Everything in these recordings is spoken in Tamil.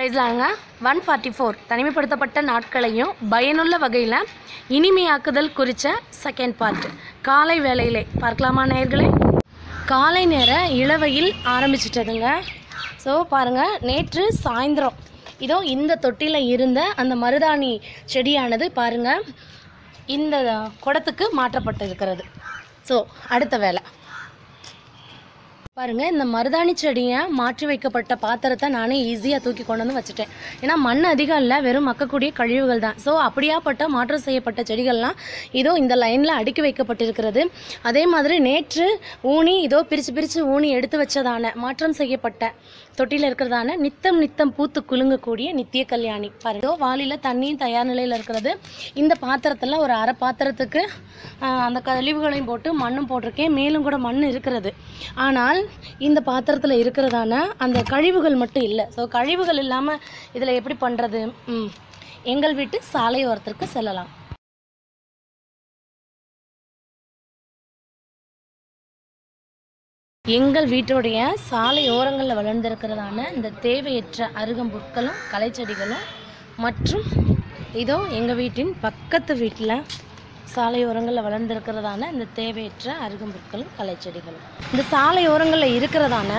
ப்ரைஸ்லாங்க ஒன் ஃபார்ட்டி ஃபோர் தனிமைப்படுத்தப்பட்ட நாட்களையும் பயனுள்ள வகையில் இனிமையாக்குதல் குறித்த செகண்ட் பார்ட் காலை வேலையிலே பார்க்கலாமா நேர்களே காலை நேர இளவையில் ஆரம்பிச்சிட்டதுங்க. ஸோ பாருங்கள் நேற்று சாயந்தரம். இதோ இந்த தொட்டியில் இருந்த அந்த மருதாணி செடியானது பாருங்கள் இந்த குடத்துக்கு மாற்றப்பட்டிருக்கிறது. ஸோ அடுத்த வேலை பாருங்க இந்த மருதாணி செடியை மாற்றி வைக்கப்பட்ட பாத்திரத்தை நானே ஈஸியாக தூக்கி கொண்டு வந்து வச்சுட்டேன். ஏன்னா மண் அதிகம் இல்லை வெறும் மக்கக்கூடிய கழிவுகள் தான். ஸோ அப்படியாப்பட்ட மாற்றம் செய்யப்பட்ட செடிகள்லாம் இதோ இந்த லைனில் அடுக்கி வைக்கப்பட்டிருக்கிறது. அதே மாதிரி நேற்று ஊனி இதோ பிரித்து பிரித்து ஊனி எடுத்து வச்சதான மாற்றம் செய்யப்பட்ட தொட்டியில் இருக்கிறதான நித்தம் நித்தம் பூத்து குலுங்கக்கூடிய நித்திய கல்யாணி பாருங்க. வாளியில் தண்ணியும் தயார் நிலையில் இருக்கிறது. இந்த பாத்திரத்தில் ஒரு அரை பாத்திரத்துக்கு அந்த கழிவுகளையும் போட்டு மண்ணும் போட்டிருக்கேன். மேலும் கூட மண் இருக்கிறது. ஆனால் இந்த பாத்திரத்தில் இருக்கிறதான அந்த கழிவுகள் மட்டும் இல்லை. ஸோ கழிவுகள் இல்லாமல் இதில் எப்படி பண்ணுறது எங்கள் வீட்டு சாலை ஓரத்திற்கு செல்லலாம். எங்கள் வீட்டுடைய சாலை ஓரங்களில் வளர்ந்திருக்கிறதான இந்த தேவையற்ற அருகம்புற்களும் களைச்செடிகளும் மற்றும் இதோ எங்கள் வீட்டின் பக்கத்து வீட்டில் சாலையோரங்களில் வளர்ந்திருக்கிறதான இந்த தேவையற்ற அருகம்புற்களும் களைச்செடிகளும் இந்த சாலையோரங்களில் இருக்கிறதான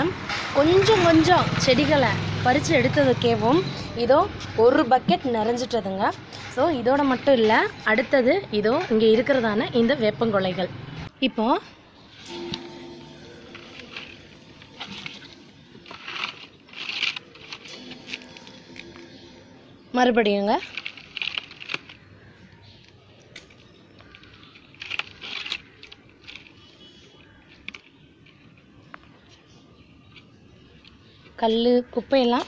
கொஞ்சம் கொஞ்சம் செடிகளை பறித்து எடுத்ததுக்கேவும் இதோ ஒரு பக்கெட் நிறைஞ்சிட்டதுங்க. ஸோ இதோட மட்டும் இல்லை அடுத்தது இதோ இங்கே இருக்கிறதான இந்த வேப்பங்கொலைகள். இப்போது மறுபடியுங்க. கல் குப்பையெல்லாம்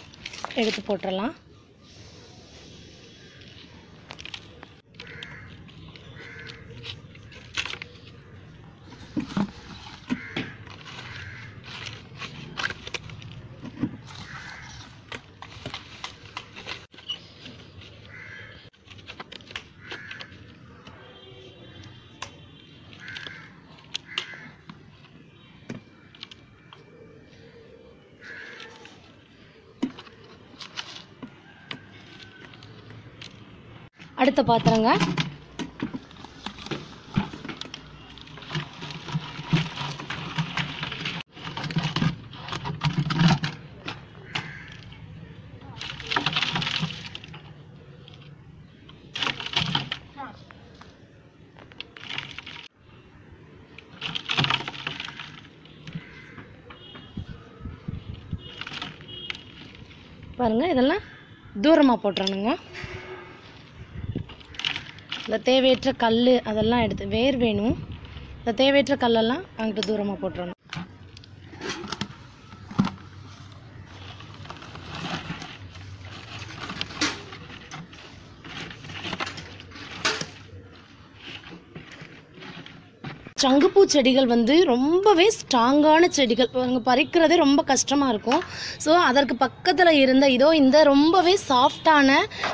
எடுத்து போட்டுடலாம் அடுத்த பாத்திரங்க. பாருங்க இதெல்லாம் தூரமாக போட்டுறணுங்க. இந்த தேவையற்ற கல் அதெல்லாம் எடுத்து வேர் வேணும். இந்த தேவையற்ற கல்லெல்லாம் அங்கிட்டு தூரமாக போட்டுறணும். சங்குப்பூ செடிகள் வந்து ரொம்பவே ஸ்ட்ராங்கான செடிகள். அவங்க பறிக்கிறதே ரொம்ப கஷ்டமாக இருக்கும். ஸோ அதற்கு பக்கத்தில் இருந்த இதோ இந்த ரொம்பவே சாஃப்டான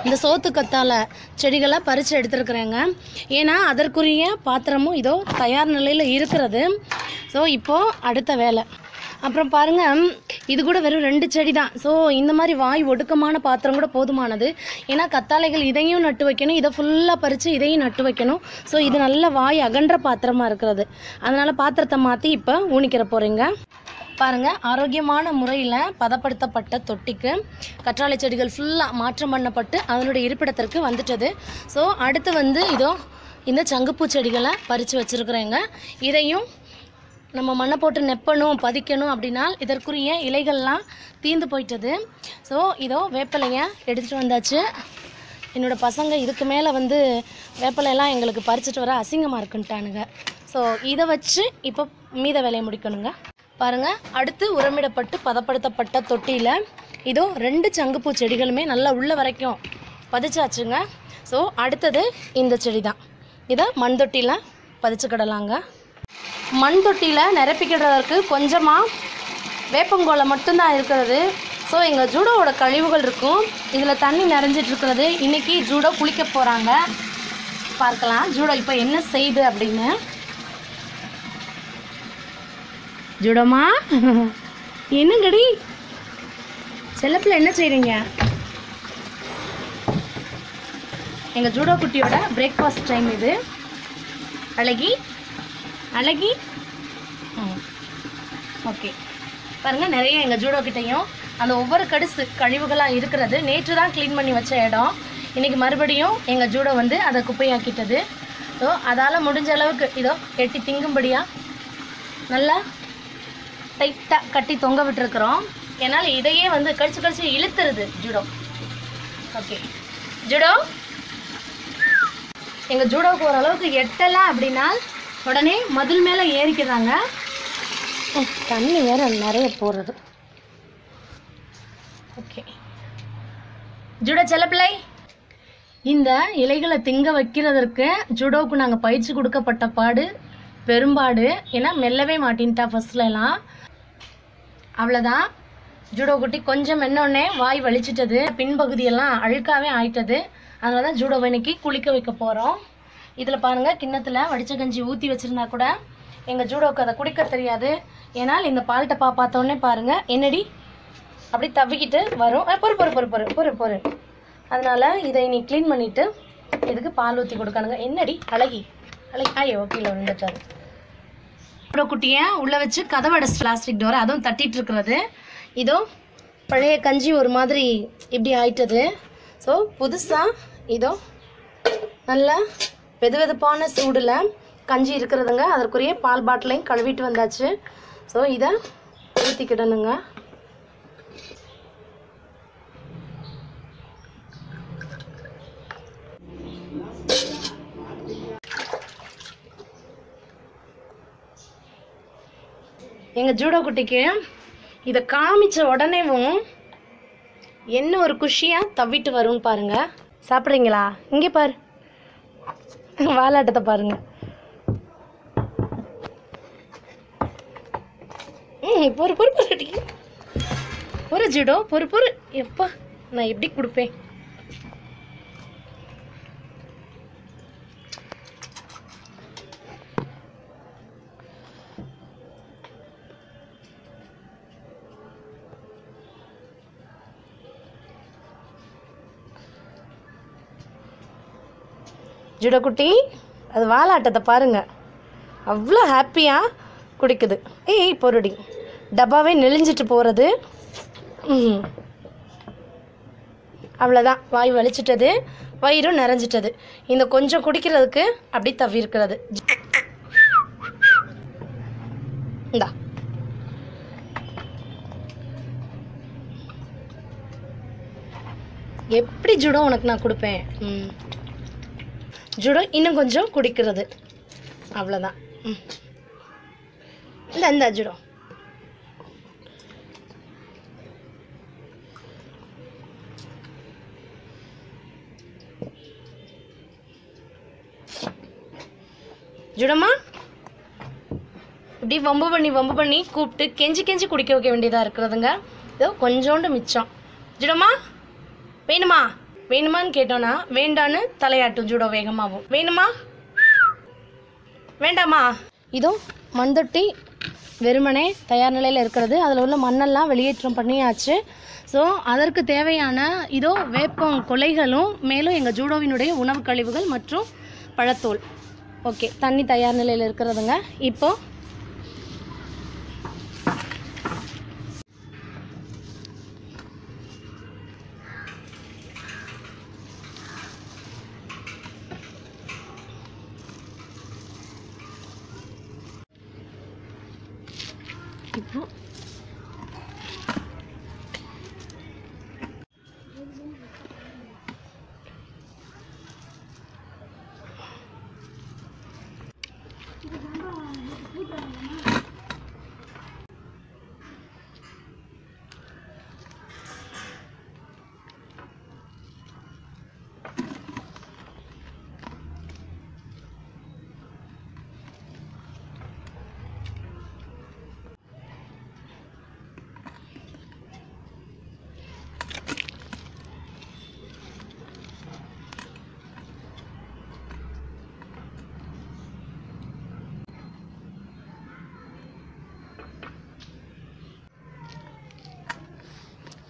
இந்த சோத்து கத்தால செடிகளை பறித்து எடுத்துருக்குறேங்க. ஏன்னா அதற்குரிய பாத்திரமும் இதோ தயார் நிலையில் இருக்கிறது. ஸோ இப்போது அடுத்த வேலை. அப்புறம் பாருங்க இது கூட வெறும் ரெண்டு செடி தான் ஸோ இந்த மாதிரி வாய் ஒடுக்கமான பாத்திரம் கூட போதுமானது. ஏன்னா கத்தாழைகள் இதையும் நட்டு வைக்கணும் இதை ஃபுல்லாக பறித்து இதையும் நட்டு வைக்கணும். ஸோ இது நல்ல வாய் அகன்ற பாத்திரமாக இருக்கிறது. அதனால் பாத்திரத்தை மாற்றி இப்போ ஊனிக்கிற போகிறீங்க பாருங்கள் ஆரோக்கியமான முறையில் பதப்படுத்தப்பட்ட தொட்டிக்கு கற்றாழை செடிகள் ஃபுல்லாக மாற்றம் பண்ணப்பட்டு அதனுடைய இருப்பிடத்திற்கு வந்துட்டது. ஸோ அடுத்து வந்து இதோ இந்த சங்குப்பூ செடிகளை பறித்து வச்சுருக்குறேங்க. இதையும் நம்ம மண்ணை போட்டு நெப்பணும் பதிக்கணும் அப்படின்னா இதற்குரிய இலைகள்லாம் தீந்து போயிட்டது. ஸோ இதோ வேப்பிலையை எடுத்துகிட்டு வந்தாச்சு. என்னோடய பசங்க இதுக்கு மேலே வந்து வேப்பிலையெல்லாம் எங்களுக்கு பறிச்சுட்டு வர அசிங்கமாக இருக்குன்ட்டானுங்க. ஸோ இதை வச்சு இப்போ மீத வேலையை முடிக்கணுங்க. பாருங்கள் அடுத்து உரமிடப்பட்டு பதப்படுத்தப்பட்ட தொட்டியில் இதோ ரெண்டு சங்குப்பூ செடிகளுமே நல்லா உள்ள வரைக்கும் பதிச்சாச்சுங்க. ஸோ அடுத்தது இந்த செடி தான் இதை மண் தொட்டியில் பதிச்சுக்கிடலாங்க மண் தொட்டியில் நிரப்பிக்கிறதற்கு கொஞ்சமாக வேப்பங்கோலை மட்டும்தான் இருக்கிறது. ஸோ எங்கள் ஜூடோவோட கழிவுகள் இருக்கும். இதில் தண்ணி நிறைஞ்சிட்டு இருக்கிறது. இன்றைக்கி ஜூடோ குளிக்க போகிறாங்க பார்க்கலாம். ஜூடோ இப்போ என்ன செய்யுது அப்படின்னு. ஜூடோமா? என்னங்கடி? செல்லப்பில் என்ன செய்கிறீங்க எங்கள் ஜூடோ குட்டியோட பிரேக்ஃபாஸ்ட் டைம் இது. அழகி அழகி? ஓகே. பாருங்கள் நிறைய எங்கள் ஜூடோ கிட்டேயும் அந்த ஒவ்வொரு கடிசு கழிவுகளாக இருக்கிறது. நேற்று தான் க்ளீன் பண்ணி வச்ச இடம். இன்றைக்கி மறுபடியும் எங்கள் ஜூடோ வந்து அதை குப்பையாக்கிட்டது. ஸோ அதால் முடிஞ்ச அளவுக்கு இதோ எட்டி திங்கும்படியாக நல்லா டைட்டாக கட்டி தொங்க விட்டுருக்குறோம். என்னால் இதையே வந்து கடிச்சு கடிச்சு இழுத்துருது ஜூடோ. ஓகே. ஜூடோ? எங்கள் ஜூடோவுக்கு ஓரளவுக்கு எட்டலை அப்படின்னா உடனே மதில் மேலே ஏறிக்கிறாங்க. தண்ணி வேற நிறைய போடுறது ஓகே. ஜூடோ செல்லப்பிள்ளை. இந்த இலைகளை திங்க வைக்கிறதற்கு ஜூடோவுக்கு நாங்கள் பயிற்சி கொடுக்கப்பட்ட பாடு பெரும்பாடு ஏன்னா மெல்லவே மாட்டின்ட்டா ஃபர்ஸ்ட்ல எல்லாம். அவ்வளோதான் ஜூடோ குட்டி கொஞ்சம் மென்னோடனே வாய் வலிச்சிட்டது. பின்பகுதியெல்லாம் அழுக்காவே ஆயிட்டது. அதனால தான் ஜூடோவை இன்னைக்கு குளிக்க வைக்க போகிறோம் இதில் பாருங்கள் கிண்ணத்தில் வடிச்ச கஞ்சி ஊற்றி வச்சுருந்தா கூட எங்கள் ஜூடோவுக்கு அதை குடிக்க தெரியாது. ஏன்னால் இந்த பால் டப்பா பார்த்தோன்னே பாருங்கள் என்னடி? அப்படி தவிக்கிட்டு வரும். பொறு பொறு பொறு பொறு பொறு பொறு. அதனால் இதை நீ க்ளீன் பண்ணிவிட்டு இதுக்கு பால் ஊற்றி கொடுக்கணுங்க. என்னடி? அழகி. அழகி. ஐயோ கீழே விழுந்துட்டாரு அப்புறம் குட்டியை உள்ளே வச்சு கதவடை பிளாஸ்டிக் டோரை அதுவும் தட்டிகிட்டு இருக்கிறது. இதோ பழைய கஞ்சி ஒரு மாதிரி இப்படி ஆயிட்டது. ஸோ புதுசாக இதோ நல்லா வெது வெதுப்பான சூடில் கஞ்சி இருக்கிறதுங்க. அதற்குரிய பால் பாட்டிலையும் கழுவிட்டு வந்தாச்சு. ஸோ இதை ஊற்றிக்கிடணுங்க எங்கள் ஜூடோ குட்டிக்கு இதை காமிச்ச உடனேவும் என்ன ஒரு குஷியாக தவிட்டு வரும்னு பாருங்க. சாப்பிட்றீங்களா? இங்கே பாரு. வாலாட்டத்தை பாருங்க. ம் பொறு பொறு பொறுடி பொறு ஜிடோ பொறு பொறு. எப்பா நான் எப்படி கொடுப்பேன்? ஜிடகுட்டி அது வாலாட்டத்தை பாருங்க. அவ்வளோ ஹாப்பியாக குடிக்குது. ஏய் பொருடி டப்பாவே நெளிஞ்சிட்டு போகிறது அவ்வளோதான் வாய் வலிச்சிட்டது வயிறும் நிறைஞ்சிட்டது. இந்த கொஞ்சம் குடிக்கிறதுக்கு அப்படி தவிர்க்கிறது இந்தா. எப்படி ஜுடோ உனக்கு நான் கொடுப்பேன்? ம். ஜுடோ இன்னும் கொஞ்சம் குடிக்கிறது. அவ்வளோதான் ம். இந்த இந்த ஜுடோ ஜுடம்மா? இப்படி வம்பு பண்ணி வம்பு பண்ணி கூப்பிட்டு கெஞ்சி கெஞ்சி குடிக்க வைக்க வேண்டியதாக இருக்கிறதுங்க. இதோ கொஞ்சோண்டு மிச்சம். ஜுடம்மா? வேணுமா? வேணுமான்னு கேட்டோன்னா வேண்டான்னு தலையாட்டும் ஜூடோ வேகமாகும் வேணுமா? வேண்டாமா? இதோ மண்தொட்டி வெறுமனே தயார் நிலையில் இருக்கிறது. அதில் உள்ள மண்ணெல்லாம் வெளியேற்றம் பண்ணியாச்சு. ஸோ அதற்கு தேவையான இதோ வேப்பம் கொலைகளும் மேலும் எங்கள் ஜூடோவினுடைய உணவு கழிவுகள் மற்றும் பழத்தோல் ஓகே தண்ணி தயார் நிலையில் இருக்கிறதுங்க. இப்போது இப்போ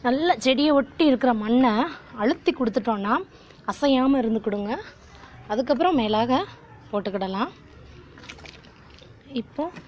நல்ல செடியை ஒட்டி இருக்கிற மண்ணை அழுத்தி கொடுத்துட்டோன்னா அசையாமல் இருந்துக்கிடுங்க அதுக்கப்புறம் மேலாக போட்டுக்கிடலாம். இப்போது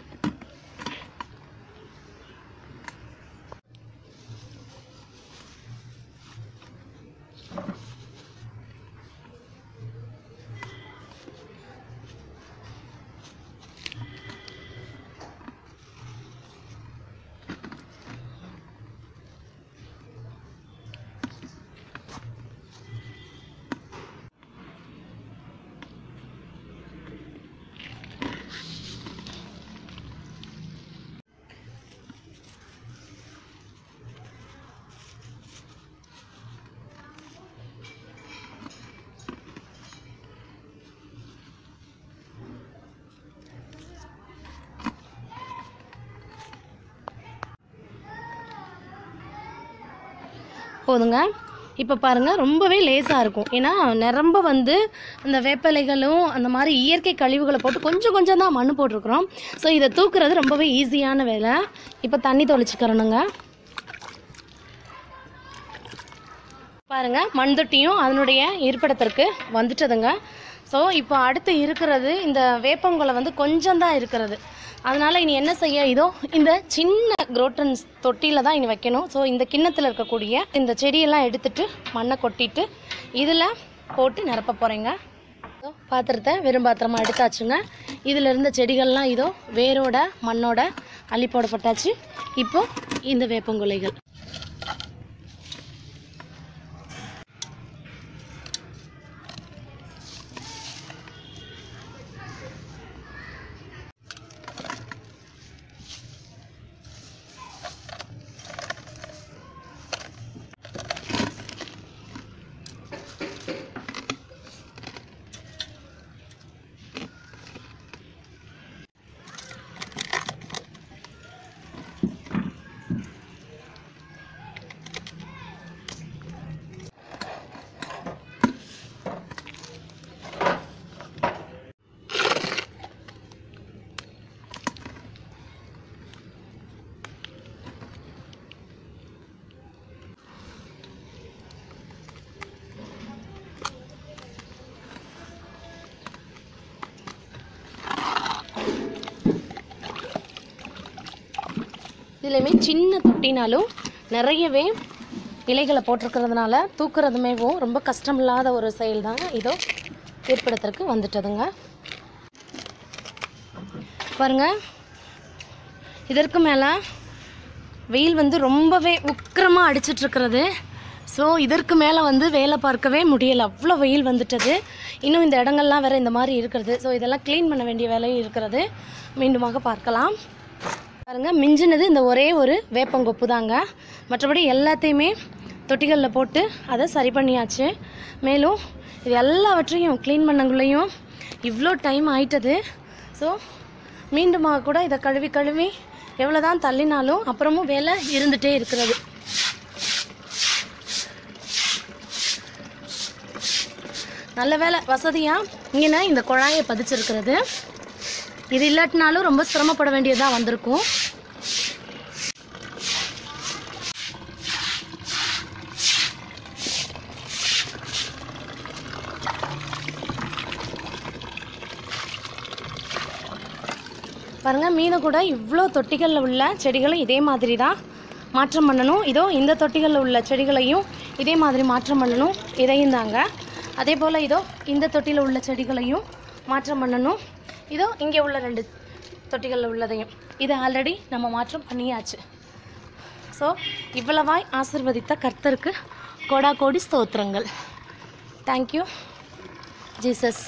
போதுங்க. இப்போ பாருங்கள் ரொம்பவே லேசாக இருக்கும். ஏன்னா நிரம்ப வந்து அந்த வேப்பிலைகளும் அந்த மாதிரி இயற்கை கழிவுகளை போட்டு கொஞ்சம் கொஞ்சம் தான் மண் போட்டிருக்குறோம். ஸோ இதை தூக்குறது ரொம்பவே ஈஸியான வேலை. இப்போ தண்ணி தொளிச்சுக்கிறணுங்க. பாருங்க மண் தொட்டியும் அதனுடைய இருப்பிடத்திற்கு வந்துட்டதுங்க. ஸோ இப்போ அடுத்து இருக்கிறது இந்த வேப்பங்குலை வந்து கொஞ்சம் தான் இருக்கிறது. அதனால் இனி என்ன செய்ய இதோ இந்த சின்ன குரோட்டன்ஸ் தொட்டியில் தான் இனி வைக்கணும். ஸோ இந்த கிண்ணத்தில் இருக்கக்கூடிய இந்த செடியெல்லாம் எடுத்துட்டு மண்ணை கொட்டிட்டு இதில் போட்டு நிரப்ப போகிறேங்க இதோ பாத்திரத்தை வெறும் பாத்திரமாக எடுத்தாச்சுங்க. இதில் இருந்த செடிகள்லாம் இதோ வேரோட மண்ணோட அள்ளி போடப்பட்டாச்சு. இப்போ இந்த வேப்பங்குலைகள். இதுலேயுமே சின்ன தொட்டினாலும் நிறையவே இலைகளை போட்டிருக்கிறதுனால தூக்குறதுமேவும் ரொம்ப கஷ்டமில்லாத ஒரு செயல் தான் இதோ ஏற்படுத்துறதுக்கு வந்துட்டதுங்க. பாருங்க. இதற்கு மேலே வெயில் வந்து ரொம்பவே உக்கிரமாக அடிச்சிட்ருக்கிறது ஸோ இதற்கு மேலே வந்து வேலை பார்க்கவே முடியலை. அவ்வளோ வெயில் வந்துட்டது. இன்னும் இந்த இடங்கள்லாம் வேறு இந்த மாதிரி இருக்கிறது. ஸோ இதெல்லாம் க்ளீன் பண்ண வேண்டிய வேலையும் இருக்கிறது. மீண்டுமாக பார்க்கலாம். பாருங்க மிஞ்சினது இந்த ஒரே ஒரு வேப்பங்கொப்பு தாங்க மற்றபடி எல்லாத்தையுமே தொட்டிகளில் போட்டு அதை சரி பண்ணியாச்சு. மேலும் இது எல்லாவற்றையும் க்ளீன் பண்ணக்குள்ளேயும் இவ்வளோ டைம் ஆயிட்டது. ஸோ மீண்டுமாக கூட இதை கழுவி கழுவி எவ்வளோ தான் தள்ளினாலும் அப்புறமும் வேலை இருந்துகிட்டே இருக்கிறது. நல்ல வேலை வசதியாக இங்கே இந்த குழாயை பதிச்சிருக்கிறது. இது இல்லாட்டினாலும் ரொம்ப சிரமப்பட வேண்டியதாக வந்திருக்கும். பாருங்க மீனை கூட இவ்வளோ தொட்டிகளில் உள்ள செடிகளும் இதே மாதிரி தான் மாற்றம் பண்ணணும். இதோ இந்த தொட்டிகளில் உள்ள செடிகளையும் இதே மாதிரி மாற்றம் பண்ணணும். இதையும் தாங்க. அதே போல் இதோ இந்த தொட்டியில் உள்ள செடிகளையும் மாற்றம் பண்ணணும். இதோ இங்கே உள்ள ரெண்டு தொட்டிகளில் உள்ளதையும். இது ஆல்ரெடி நம்ம மாற்றம் பண்ணியாச்சு. ஸோ இவ்வளவாய் ஆசிர்வதித்த கர்த்தருக்கு கோடா கோடி ஸ்தோத்திரங்கள் தேங்க்யூ ஜீசஸ்